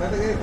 Gracias.